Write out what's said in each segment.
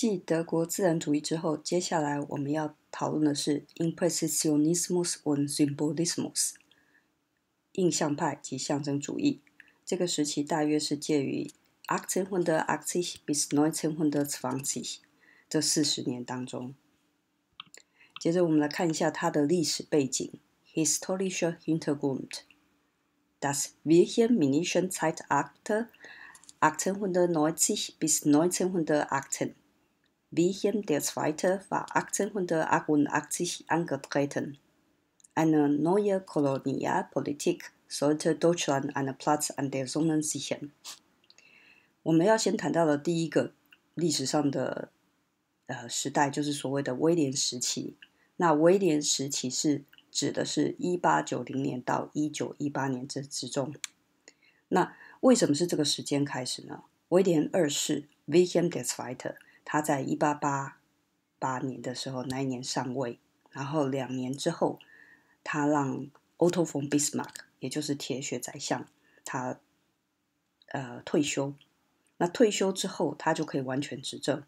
继德国自然主义之后，接下来我们要讨论的是 Impressionismus und Symbolismus，印象派及象征主义。这个时期大约是介于1880 bis 1920这四十年当中。接着我们来看一下它的历史背景 （Historischer Hintergrund）。Das Wilhelminischen Zeitalter 1890 bis 1918 Wilhelm II. war 1888 angetreten. Eine neue Kolonialpolitik sollte Deutschland einen Platz an der Sonne sichern. 我们要先谈到的第一个历史上的呃时代，就是所谓的威廉时期。那威廉时期是指的是1890年到1918年这之中。那为什么是这个时间开始呢？威廉二世 （William II）。 他在一八八八年的时候，那一年上位，然后两年之后，他让 Otto von Bismarck，也就是铁血宰相，他呃退休。那退休之后，他就可以完全执政。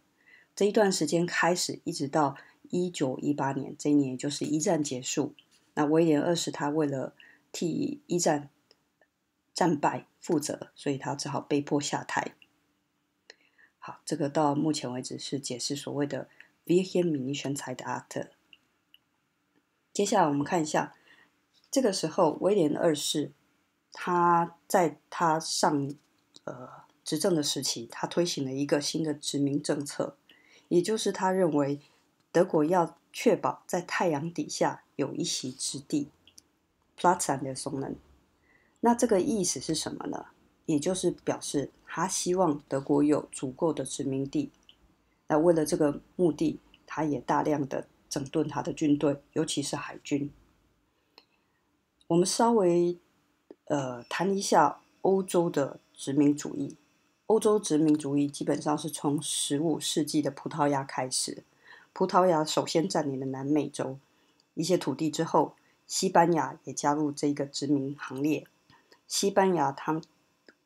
这一段时间开始，一直到一九一八年，这一年也就是一战结束。那威廉二世他为了替一战战败负责，所以他只好被迫下台。这个到目前为止是解释所谓的 Wilhelminischen Zeitalter。接下来我们看一下，这个时候威廉二世他在他上呃执政的时期，他推行了一个新的殖民政策，也就是他认为德国要确保在太阳底下有一席之地，Platz an der Sonne。那这个意思是什么呢？也就是表示。他希望德国有足够的殖民地，那为了这个目的，他也大量的整顿他的军队，尤其是海军。我们稍微呃谈一下欧洲的殖民主义。欧洲殖民主义基本上是从十五世纪的葡萄牙开始，葡萄牙首先占领了南美洲一些土地之后，西班牙也加入这个殖民行列。西班牙他。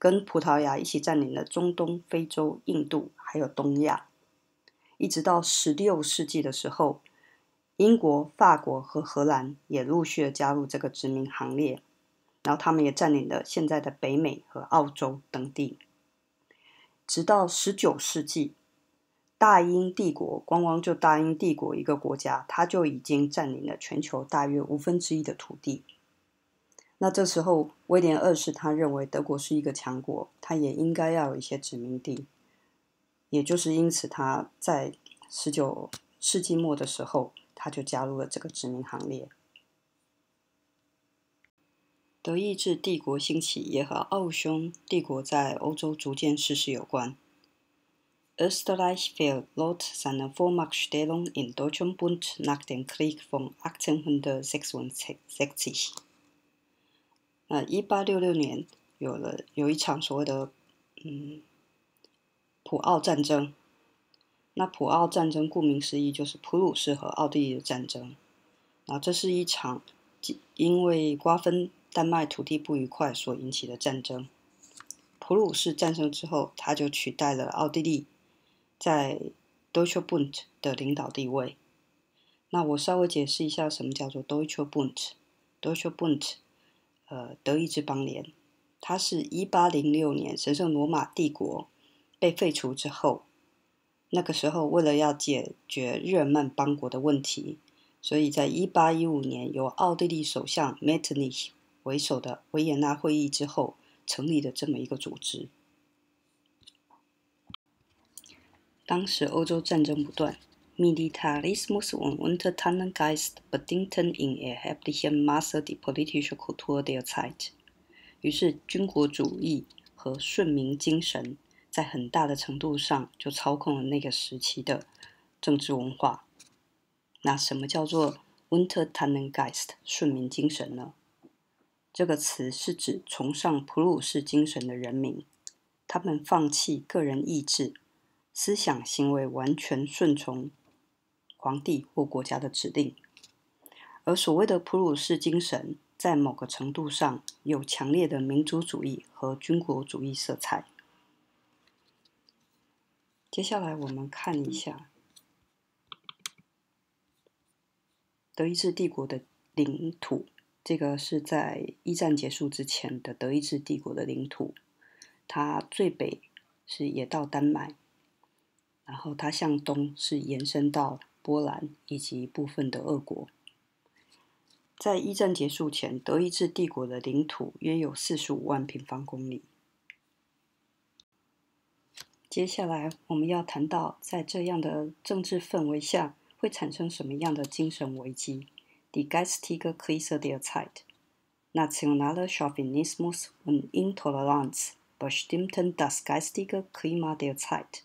跟葡萄牙一起占领了中东、非洲、印度，还有东亚，一直到十六世纪的时候，英国、法国和荷兰也陆续的加入这个殖民行列，然后他们也占领了现在的北美和澳洲等地。直到十九世纪，大英帝国光光就大英帝国一个国家，它就已经占领了全球大约五分之一的土地。那这时候，威廉二世他认为德国是一个强国，他也应该要有一些殖民地，也就是因此他在十九世纪末的时候，他就加入了这个殖民行列。德意志帝国兴起也和奥匈帝国在欧洲逐渐逝世有关。Österreich verlor seine Vormachtstellung im Deutschen Bund nach dem Krieg von 1866. 呃，一八六六年有了有一场所谓的嗯普奥战争。那普奥战争顾名思义就是普鲁士和奥地利的战争。啊，这是一场因为瓜分丹麦土地不愉快所引起的战争。普鲁士战胜之后，他就取代了奥地利在 Deutsche Bund 的领导地位。那我稍微解释一下什么叫做 Deutsche Bund。Deutsche Bund 呃，德意志邦联，它是一八零六年神圣罗马帝国被废除之后，那个时候为了要解决日耳曼邦国的问题，所以在一八一五年由奥地利首相 Metternich 为首的维也纳会议之后成立的这么一个组织。当时欧洲战争不断。Militarismus und Untertanengeist bedingten in erheblichem Maße die politische Kultur der Zeit。于是，军国主义和顺民精神在很大的程度上就操控了那个时期的政治文化。那什么叫做 Untertanengeist 顺民精神呢？这个词是指崇尚普鲁士精神的人民，他们放弃个人意志，思想行为完全顺从。皇帝或国家的指令，而所谓的普鲁士精神，在某个程度上有强烈的民族主义和军国主义色彩。接下来我们看一下德意志帝国的领土。这个是在一战结束之前的德意志帝国的领土。它最北是也到丹麦，然后它向东是延伸到波兰以及部分的俄国。在一战结束前，德意志帝国的领土约有四十五万平方公里。接下来我们要谈到，在这样的政治氛围下，会产生什么样的精神危机？Die geistige Krise der Zeit. Nationaler Chauvinismus und Intoleranz bestimmten das geistige Klima der Zeit.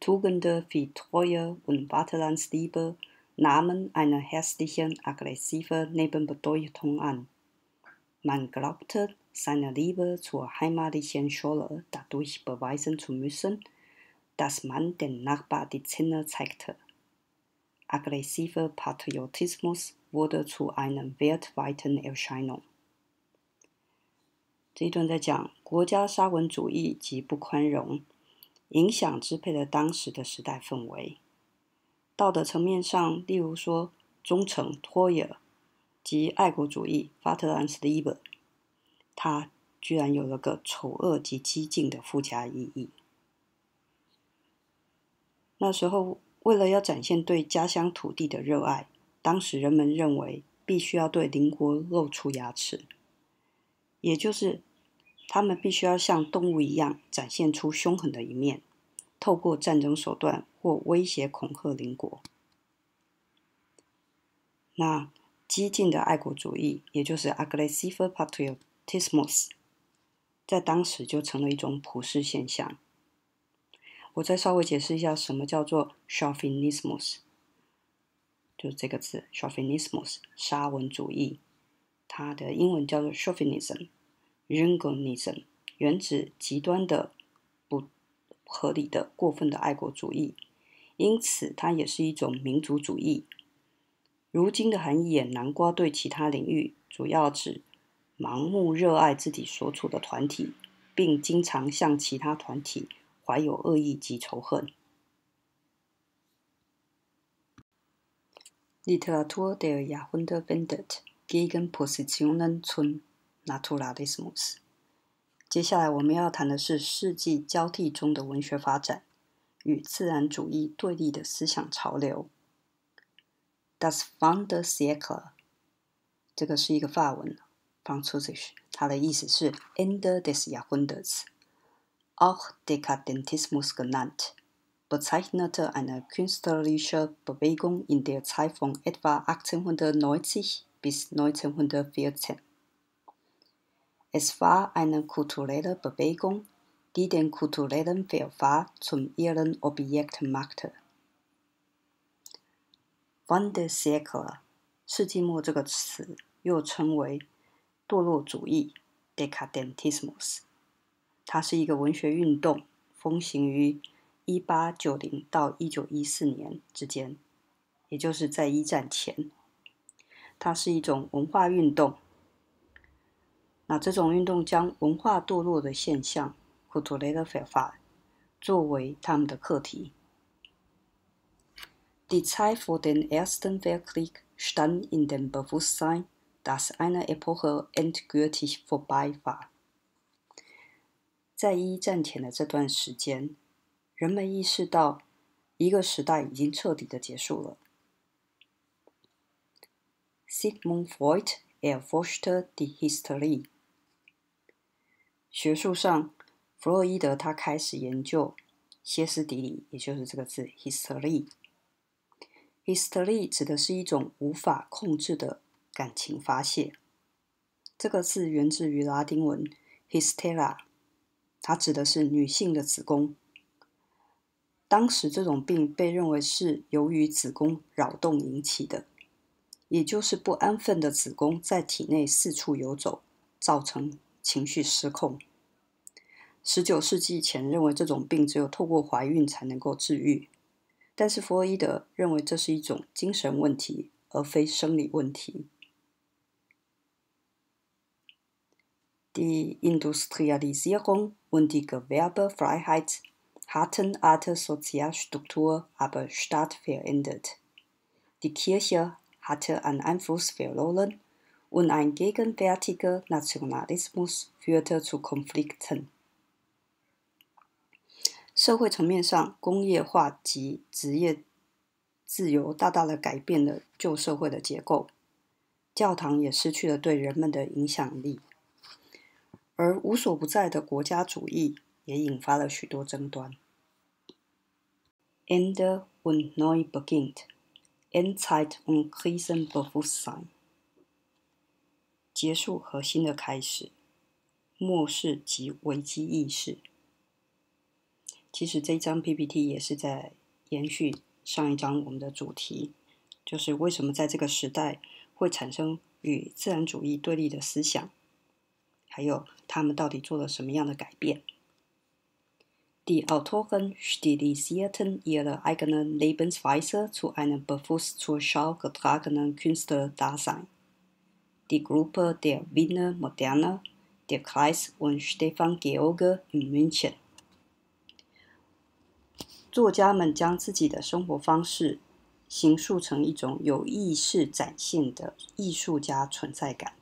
Tugenden wie Treue und Vaterlandsliebe nahmen eine hässliche, aggressive Nebenbedeutung an. Man glaubte, seine Liebe zur heimatlichen Schule dadurch beweisen zu müssen, dass man dem Nachbar die Zähne zeigte. Aggressiver Patriotismus wurde zu einer weltweiten Erscheinung. 这一段在讲国家沙文主义及不宽容 影响支配了当时的时代氛围。道德层面上，例如说忠诚 （Toya） 及爱国主义 （Vaterlandsliebe），它居然有了个丑恶及激进的附加意义。那时候，为了要展现对家乡土地的热爱，当时人们认为必须要对邻国露出牙齿，也就是他们必须要像动物一样展现出凶狠的一面。透过战争手段或威胁恐吓邻国，那激进的爱国主义，也就是 aggressive patriotism，在当时就成了一种普世现象。我再稍微解释一下，什么叫做 chauvinism，就是这个字 chauvinism，沙文主义，它的英文叫做 shofinism zingonism 原指极端的。不合理的、过分的爱国主义，因此它也是一种民族主义。如今的含义也南瓜对其他领域，主要指盲目热爱自己所处的团体，并经常向其他团体怀有恶意及仇恨。Literatur der Jahrhunderte gegen Positionen zum Naturalismus。接下来我们要谈的是世纪交替中的文学发展与自然主义对立的思想潮流。Das Wandersiedler，这个是一个法文，Französisch，它的意思是 Ende des Jahrhunderts，auch Dekadentismus genannt。bezeichnete eine künstlerische Bewegung in der Zeit von etwa 1890 bis 1914. Es war eine kulturelle Bewegung, die den kulturellen Vielfalt zum ihren Objekt machte. Van der s e c k l e 世纪末这个词又称为堕落主义 （decadentismus）。它是一个文学运动，风行于一八九零到一九一四年之间，也就是在一战前。它是一种文化运动。那这种运动将文化堕落的现象 （kulturelle Verfall） 作为他们的课题。Die Zeit vor dem Ersten Weltkrieg stand in dem Bewusstsein, dass eine Epoche endgültig vorbei war。在一战前的这段时间，人们意识到一个时代已经彻底的结束了。Sigmund Freud erforschte die Historie。学术上，弗洛伊德他开始研究歇斯底里，也就是这个字 “hysteria”。hysteria 指的是一种无法控制的感情发泄。这个字源自于拉丁文 “hystera”，它指的是女性的子宫。当时这种病被认为是由于子宫扰动引起的，也就是不安分的子宫在体内四处游走，造成。情绪失控。十九世纪前认为这种病只有透过怀孕才能够治愈，但是弗洛伊德认为这是一种精神问题，而非生理问题。Die Industrialisierung und die Gewerbefreiheit hatten alte Sozialstruktur aber stark verändert. Die Kirche hatte an Einfluss verloren und ein gegenwärtiger Nationalismus führte zu Konflikten。社会层面上，工业化及职业自由大大的改变了旧社会的结构，教堂也失去了对人们的影响力，而无所不在的国家主义也引发了许多争端。Ende und neu beginnt. Endzeit und Krisenbewusstsein. 结束和新的开始，末世及危机意识。其实这一张 PPT 也是在延续上一章我们的主题，就是为什么在这个时代会产生与自然主义对立的思想，还有他们到底做了什么样的改变。Die Autoren stilisierten ihre eigene Lebensweise zu einem bewusst zur Schau getragenen Künstlerdasein. Die Gruppe der Wiener Moderne, der Kreis und Stefan George in München。作家们将自己的生活方式形塑成一种有意识展现的艺术家存在感。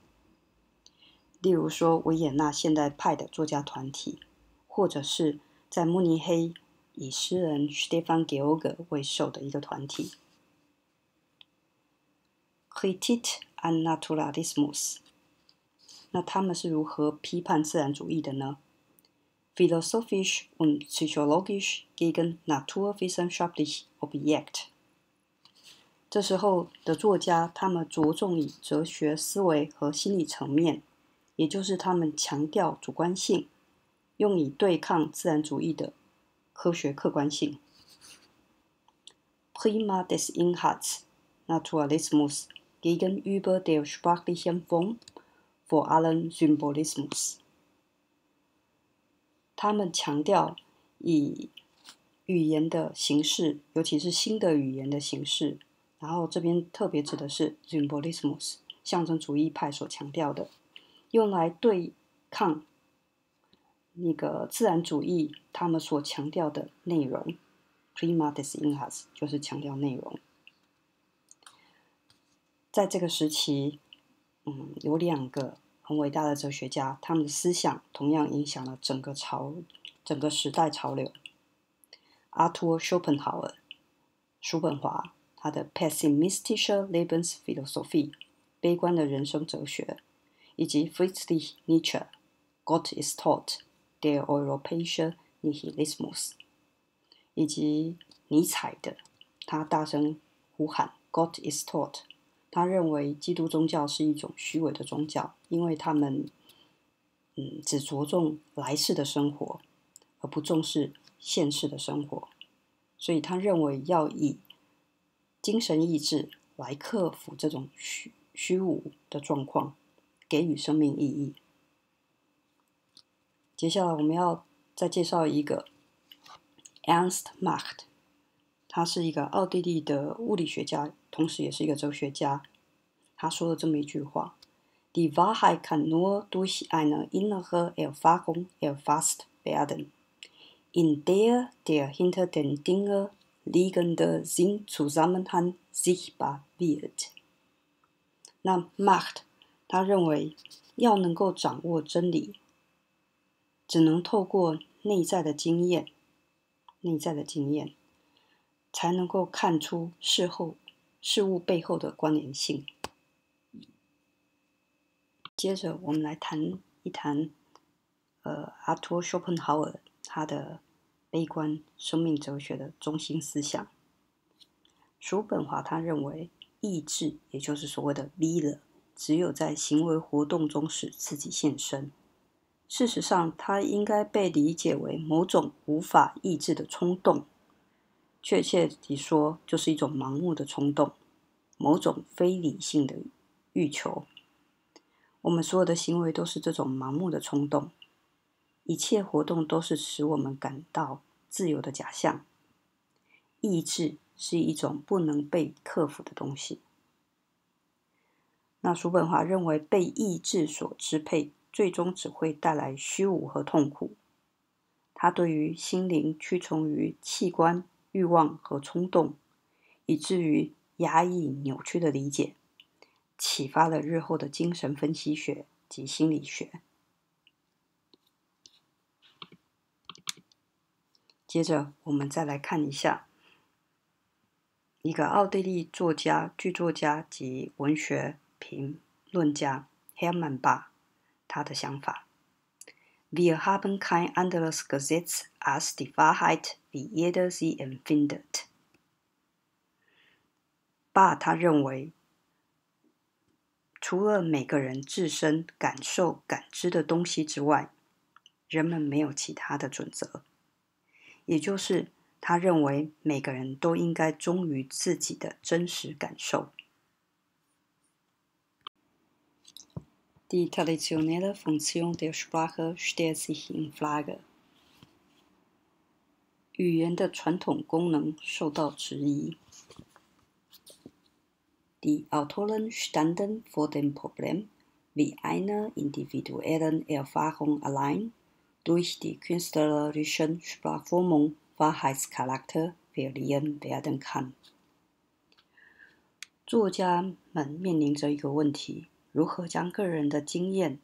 例如说，维也纳现代派的作家团体，或者是在慕尼黑以诗人 Stefan George 为首的一个团体。Kritik an Naturalismus。那他们是如何批判自然主义的呢？Philosophisch und psychologisch gegen naturwissenschaftliche Objekt。这时候的作家，他们着重以哲学思维和心理层面，也就是他们强调主观性，用以对抗自然主义的科学客观性。Prima des Inhalts Naturalismus。Gegenüber der sprachlichen Form, vor allem Symbolismus。他们强调以语言的形式，尤其是新的语言的形式，然后这边特别指的是 Symbolismus，象征主义派所强调的，用来对抗那个自然主义他们所强调的内容。Prima des i n h a s 就是强调内容。在这个时期，嗯，有两个很伟大的哲学家，他们的思想同样影响了整个潮、整个时代潮流。阿托·休本豪尔、叔本华，他的《pessimistic Lebensphilosophie》悲观的人生哲学，以及 Friedrich Nietzsche，《Gott ist tot: Der Europäische Nihilismus》，以及尼采的，他大声呼喊：“Gott ist tot！” 他认为基督宗教是一种虚伪的宗教，因为他们，嗯，只着重来世的生活，而不重视现世的生活。所以他认为要以精神意志来克服这种虚虚无的状况，给予生命意义。接下来我们要再介绍一个 Ernst Mach。他是一个奥地利的物理学家，同时也是一个哲学家。他说了这么一句话：“Die Wahrheit kann nur durch eine innere Erfahrung erfasst werden, in der der hinter den Dingen liegende Sinnzusammenhang sichtbar wird。”那 Macht 他认为，要能够掌握真理，只能透过内在的经验，内在的经验。才能够看出事后事物背后的关联性。接着，我们来谈一谈，呃，阿托·肖本豪尔他的悲观生命哲学的中心思想。叔本华他认为，意志也就是所谓的 “will”，只有在行为活动中使自己现身。事实上，它应该被理解为某种无法抑制的冲动。确切地说，就是一种盲目的冲动，某种非理性的欲求。我们所有的行为都是这种盲目的冲动，一切活动都是使我们感到自由的假象。意志是一种不能被克服的东西。那叔本华认为，被意志所支配，最终只会带来虚无和痛苦。他对于心灵屈从于器官、欲望和冲动，以至于压抑、扭曲的理解，启发了日后的精神分析学及心理学。接着，我们再来看一下一个奥地利作家、剧作家及文学评论家 Hermann Bahr 他的想法。Wir haben kein anderes Gesetz als die Wahrheit, wie jeder sie empfindet。爸他认为，除了每个人自身感受、感知的东西之外，人们没有其他的准则。也就是，他认为每个人都应该忠于自己的真实感受。Die traditionelle Funktion der Sprache stellt sich in Frage。语言的传统功能受到质疑。Die Autoren standen vor dem Problem, wie eine individuelle Erfahrung allein durch die künstlerischen Sprachformen Wahrheitscharakter verliehen werden kann。作家们面临着一个问题。如何将个人的经验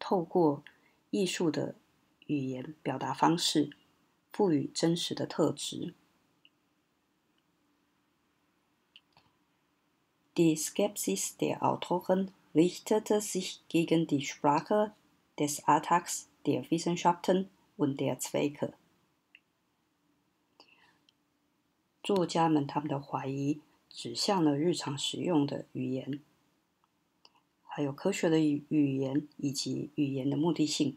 透过艺术的语言表达方式赋予真实的特质？Die Skepsis der Autoren richtete sich gegen die Sprache des Alltags, der Wissenschaften und der Zwecke。作家们他们的怀疑指向了日常使用的语言。还有科学的语语言以及语言的目的性，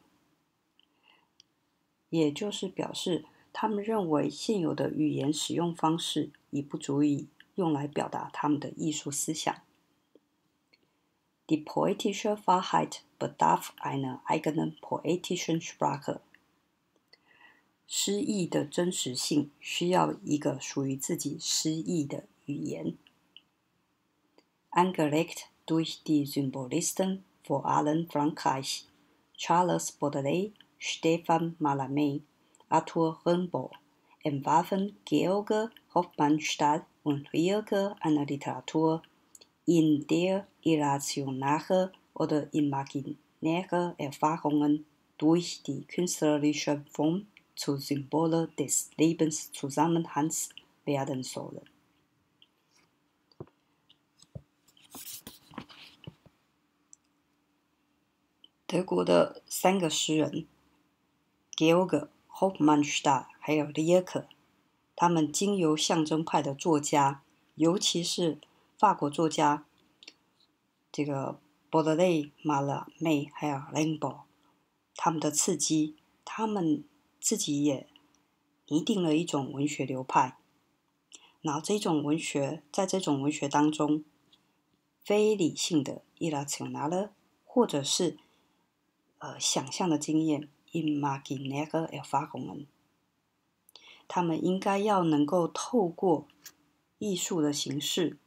也就是表示他们认为现有的语言使用方式已不足以用来表达他们的艺术思想。Die poetische Wahrheit bedarf einer eigenen poetischen Sprache。诗意的真实性需要一个属于自己诗意的语言。Angelegt durch die Symbolisten vor allem Frankreich, Charles Baudelaire, Stefan Mallarmé, Arthur Rimbaud, entwarfen George Hofmannsthal und Rilke eine Literatur, in der irrationale oder imaginäre Erfahrungen durch die künstlerische Form zu Symbole des Lebenszusammenhangs werden sollen. 德国的三个诗人 Georg Hofmannsthal 还有 Rilke，他们经由象征派的作家，尤其是法国作家这个 Baudelaire、马勒梅还有 Rimbaud，他们的刺激，他们自己也拟定了一种文学流派。然后这种文学，在这种文学当中，非理性的 irrational，或者是呃，想象的经验，imaginaire Erfahrungen，他们应该要能够透过艺术的形式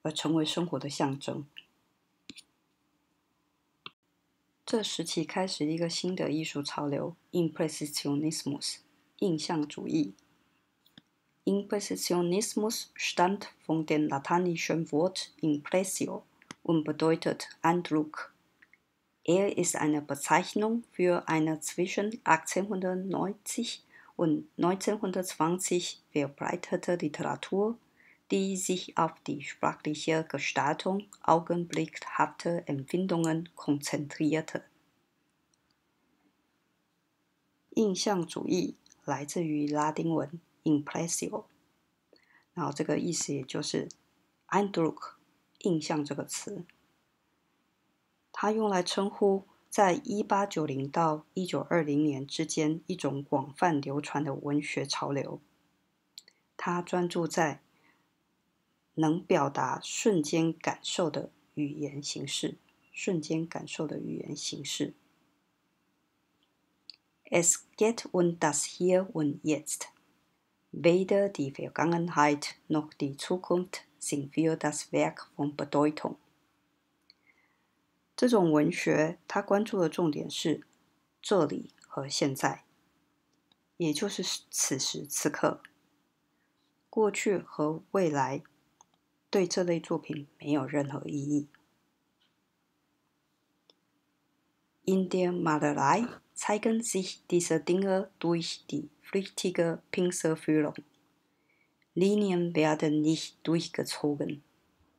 而成为生活的象征。这时期开始一个新的艺术潮流，Impressionismus，印象主义。Impressionismus stammt von dem lateinischen Wort impressio und bedeutet Eindruck. Er ist eine Bezeichnung für eine zwischen 1890 und 1920 verbreitete Literatur, die sich auf die sprachliche Gestaltung augenblickhafter Empfindungen konzentrierte. 印象主义来自于拉丁文 impressio，然后这个意思也就是 Eindruck 印象这个词。 它用来称呼在一八九零到一九二零年之间一种广泛流传的文学潮流。它专注在能表达瞬间感受的语言形式，瞬间感受的语言形式。Es geht um das Hier und Jetzt. Weder die Vergangenheit noch die Zukunft sind für das Werk von Bedeutung. 这种文学，它关注的重点是这里和现在，也就是此时此刻。过去和未来对这类作品没有任何意义。In der Malerei zeigen sich diese Dinge durch die flüchtige Pinselführung. Linien werden nicht durchgezogen,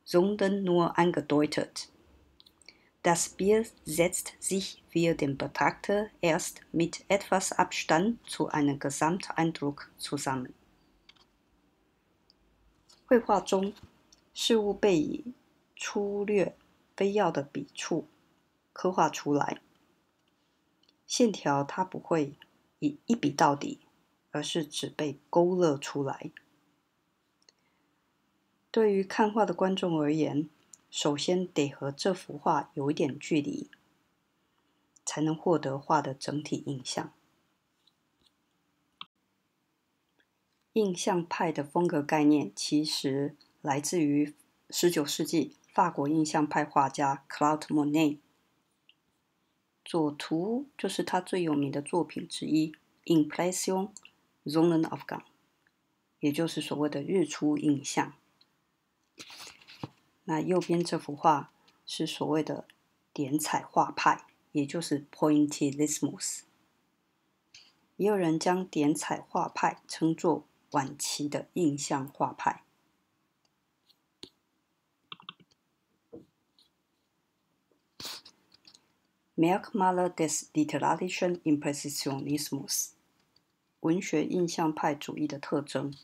sondern nur angedeutet. Das Bild setzt sich für den Betrachter erst mit etwas Abstand zu einem Gesamteindruck zusammen. 绘画中，事物被以粗略、非要的笔触刻画出来。线条它不会以一笔到底，而是只被勾勒出来。对于看画的观众而言，首先得和这幅画有一点距离，才能获得画的整体印象。印象派的风格概念其实来自于十九世纪法国印象派画家 Claude Monet。左图就是他最有名的作品之一《Impression z o n e of g a n 也就是所谓的日出印象。那右边这幅画是所谓的点彩画派，也就是 Pointillismus。也有人将点彩画派称作。晚期的印象画派。Merkmale des literarischen Impressionismus，文学印象派主义的特征。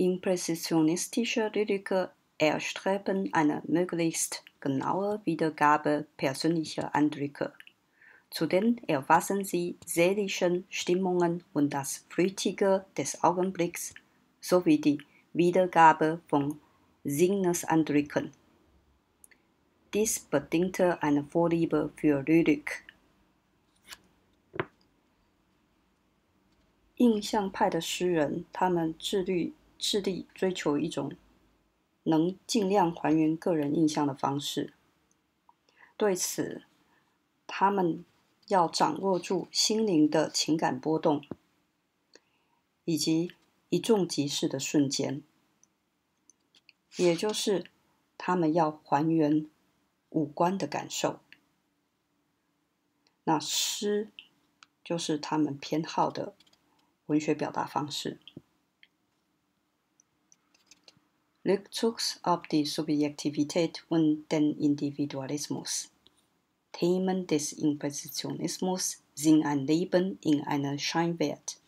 Impressionistische Lyriker erstreben eine möglichst genaue Wiedergabe persönlicher Eindrücke. Zudem erfassen sie seelischen Stimmungen und das Flüchtige des Augenblicks sowie die Wiedergabe von Sinneseindrücken. Dies bedingte eine Vorliebe für Lyrik. 印象派的诗人，他们致力 致力追求一种能尽量还原个人印象的方式。对此，他们要掌握住心灵的情感波动，以及一纵即逝的瞬间，也就是他们要还原五官的感受。那诗就是他们偏好的文学表达方式。Rückzugs auf die Subjektivität und den Individualismus。Themen des Impressionismus sind ein Leben in einer Scheinwelt,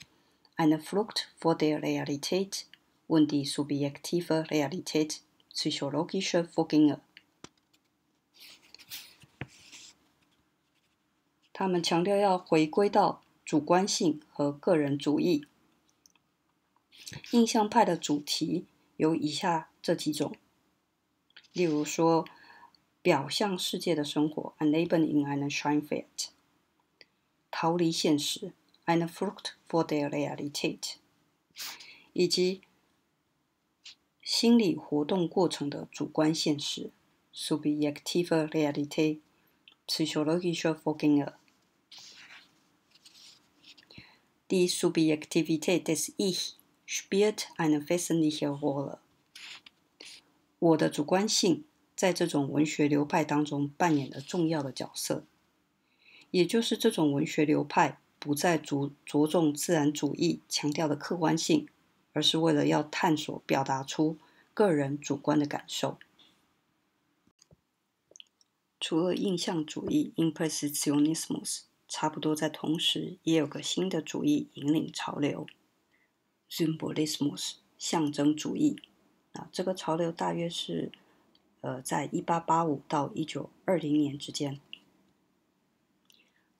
eine Flucht vor der Realität und die subjektive Realität psychologischer Vorgänge. 他们强调要回归到主观性和个人主义。印象派的主题 有以下这几种，例如说。表象世界的生活，an Leben in einer Scheinwelt，逃离现实，eine Flucht vor der Realität，以及心理活动过程的主观现实，subjektive Realität，psychologische Vorgänge。Die Subjektivität des Ich spielt eine wesentliche Rolle。我的主观性。在这种文学流派当中扮演了重要的角色，也就是这种文学流派不再着着重自然主义强调的客观性，而是为了要探索表达出个人主观的感受。除了印象主义 （Impressionismus），差不多在同时也有个新的主义引领潮流 （Symbolismus，象征主义）。啊，这个潮流大约是。呃，在一八八五到一九二零年之间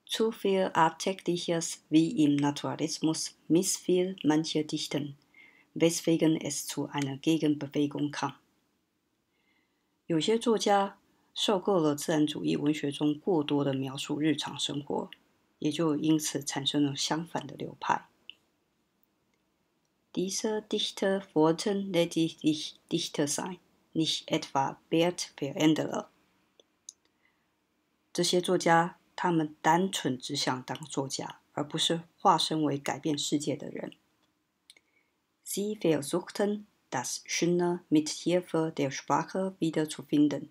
，Zu viel Alltägliches wie im Naturalismus missfiel manche Dichten, weswegen es zu einer Gegenbewegung kam。有些作家受够了自然主义文学中过多的描述日常生活，也就因此产生了相反的流派。Diese Dichter wollten lediglich Dichter sein。nicht etwa Bert Verender。这些作家，他们单纯只想当作家， 而不是化身为改变世界的人。Sie versuchten, das Schöne mit Hilfe der Sprache wiederzufinden.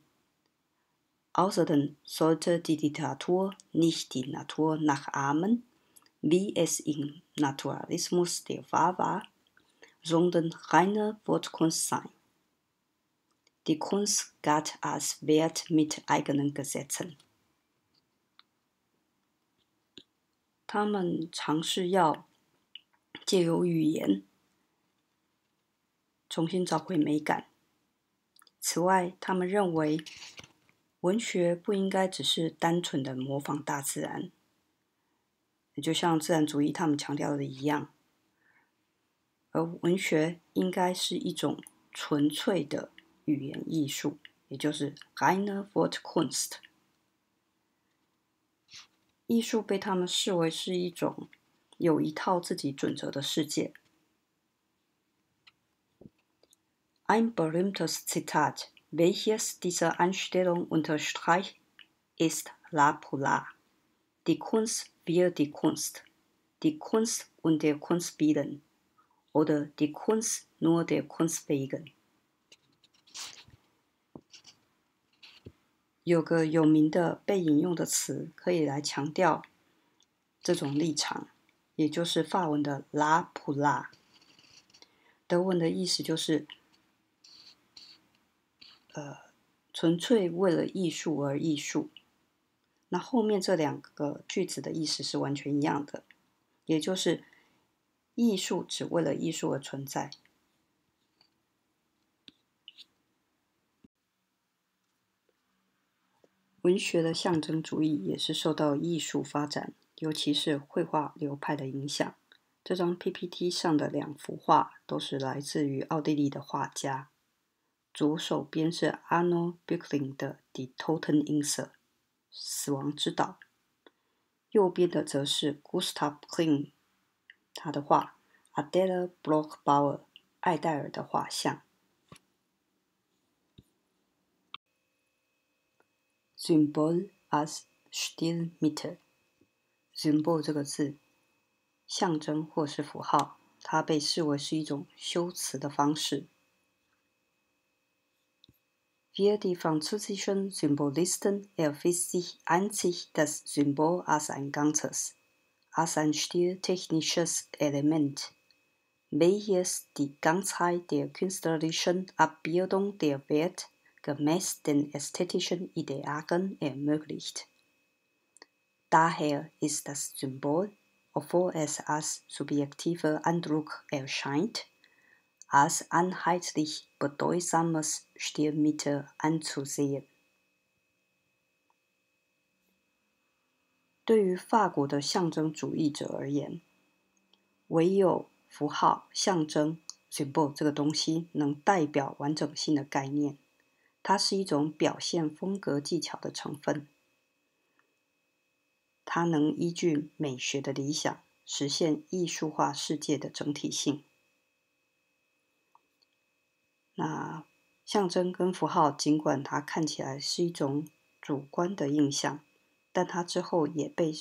Außerdem sollte die Literatur nicht die Natur nachahmen, wie es im Naturalismus der Fall war, sondern reine Wortkunst sein. Die Kunst galt als Wert mit eigenen Gesetzen. 他们尝试要借由语言重新找回美感。此外，他们认为文学不应该只是单纯的模仿大自然，也就像自然主义他们强调的一样，而文学应该是一种纯粹的语言艺术，也就是 reine Wortkunst。艺术被他们视为是一种有一套自己准则的世界。Ein berühmtes Zitat, welches diese Einstellung unterstreicht, ist La Pula: Die Kunst will die Kunst, die Kunst und der Kunst bilden, oder die Kunst nur der Kunst wegen. 有个有名的被引用的词，可以来强调这种立场，也就是法文的 “la p u l a 德文的意思就是，呃，纯粹为了艺术而艺术。那后面这两个句子的意思是完全一样的，也就是艺术只为了艺术而存在。文学的象征主义也是受到艺术发展，尤其是绘画流派的影响。这张 PPT 上的两幅画都是来自于奥地利的画家。左手边是 Arno Bückling 的《Die Toteninsel》死亡之岛，右边的则是 Gustav Klimt 他的画 Adele Bloch-Bauer 艾黛尔的画像。Symbol as Stilmittel。Symbol 这个字，象征或是符号，它被视为是一种修辞的方式。Für die französischen Symbolisten erwies sich einzig das Symbol als ein Ganzes, als ein stiltechnisches Element, welches die Ganzheit der künstlerischen Abbildung der Welt gemäß den ästhetischen Idealen ermöglicht. Daher ist das Symbol, obwohl es als subjektiver Eindruck erscheint, als einheitlich bedeutsames Stilmittel anzusehen. 对于法国的象征主义者而言，唯有符号、象征 （symbol） 这个东西能代表完整性的概念。它是一种表现风格技巧的成分，它能依据美学的理想实现艺术化世界的整体性。那象征跟符号，尽管它看起来是一种主观的印象，但它之后也被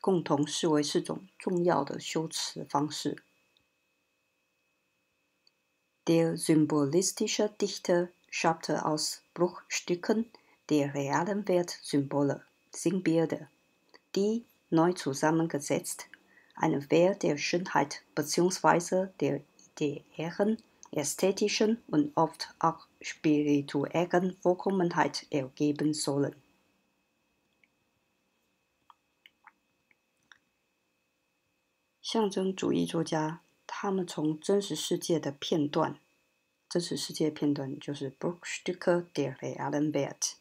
共同视为是种重要的修辞方式。Der symbolistische Dichter schaffte aus Bruchstücken der realen Welt Symbole, Sinnbilder, die, neu zusammengesetzt, eine Welt der Schönheit bzw. der ideellen, ästhetischen und oft auch spirituellen Vollkommenheit ergeben sollen. 象征主义作家，他们从真实世界的片段真实世界片段就是 Bruchstücke der realen Welt，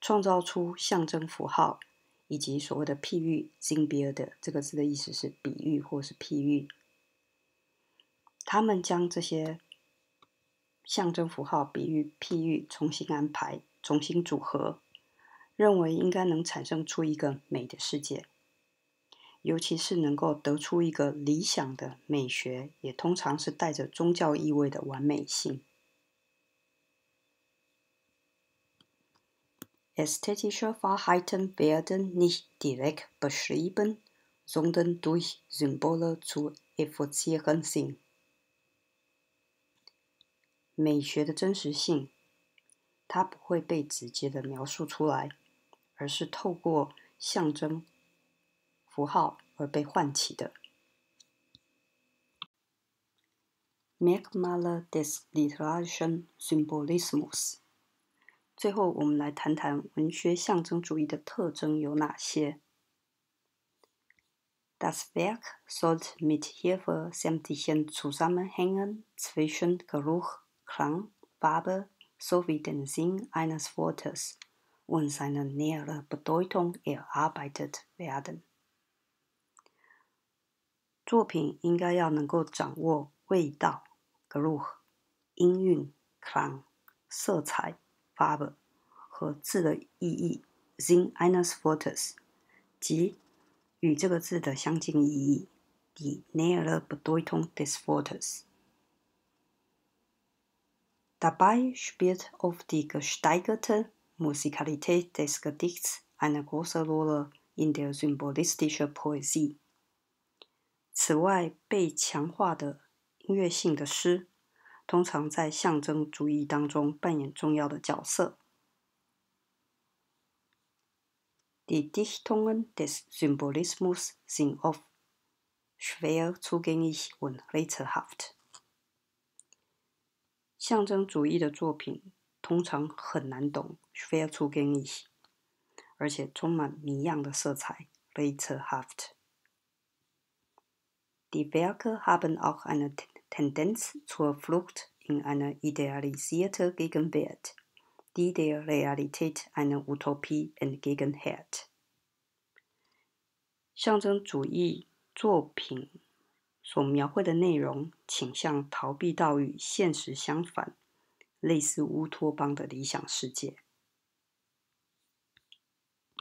创造出象征符号以及所谓的譬喻 （Sinnbild） 这个字的意思是比喻或是譬喻。他们将这些象征符号、比喻、譬喻重新安排、重新组合，认为应该能产生出一个美的世界。尤其是能够得出一个理想的美学，也通常是带着宗教意味的完美性。Ästhetische Wahrheiten werden nicht direkt beschrieben, sondern durch Symbole zu effizieren sind。美学的真实性，它不会被直接的描述出来，而是透过象征符号而被唤起的。Merkmale des literarischen Symbolismus。最后，我们来谈谈文学象征主义的特征有哪些。Das Werk sollte mit Hilfe sämtlichen Zusammenhängen zwischen Geruch, Klang, Farbe sowie den Sinn eines Wortes und seiner näheren Bedeutung erarbeitet werden。 作品应该要能够掌握味道。Geruch、音韵、Klang、色彩、Farbe 和字的意义，Sinn eines Wortes 及与这个字的相近意义，Die nähere Bedeutung des Wortes。Dabei spielt oft die gesteigerte Musikalität des Gedichts eine große Rolle in der symbolistischen Poesie。此外，被强化的音乐性的诗，通常在象征主义当中扮演重要的角色。Die Dichtungen des Symbolismus sind oft schwer zugänglich und rätselhaft。象征主义的作品通常很难懂，schwer zugänglich，而且充满谜样的色彩，rätselhaft。Die Werke haben auch eine Tendenz zur Flucht in eine idealisierte Gegenwart, die der Realität einer Utopie entgegenhält。象征主义作品所描绘的内容倾向逃避到与现实相反、类似乌托邦的理想世界。